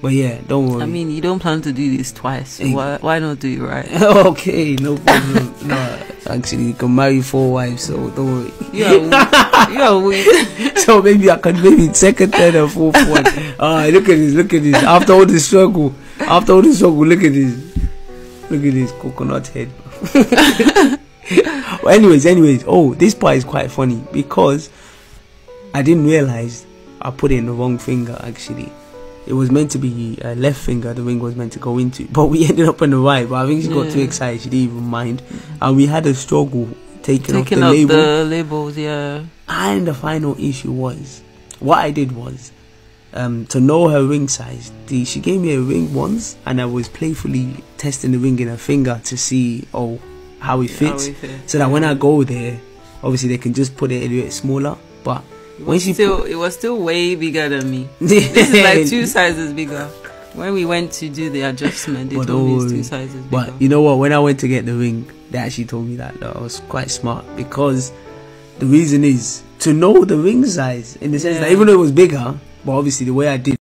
But yeah, don't worry. I mean, you don't plan to do this twice. So Hey. why, why not do it right? okay, no problem. no, actually, you can marry four wives, so don't worry. Yeah, yeah, we. so maybe I can maybe second, third, and fourth one. Ah, look at this, look at this. After all the struggle, after all the struggle, look at this. Look at this coconut head. well, anyways, anyways, oh, this part is quite funny because I didn't realize I put in the wrong finger actually. It was meant to be a left finger, the ring was meant to go into, but we ended up on the right. But I think she got too excited, she didn't even mind. And we had a struggle taking, Taking off the label. the labels, yeah. And the final issue was what I did was um, to know her ring size. The, she gave me a ring once, and I was playfully testing the ring in her finger to see oh how it How fits, fit. so that when I go there, obviously they can just put it a little bit smaller. But It when she still, it was still way bigger than me. This is like two sizes bigger. When we went to do the adjustment, they But told me it's two sizes bigger. But you know what? When I went to get the ring, they actually told me that. I was quite smart because the reason is to know the ring size in the sense that even though it was bigger, but obviously the way I did